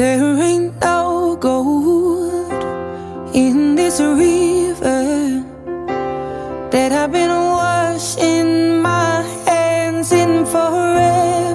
There ain't no gold in this river that I've been washing my hands in forever.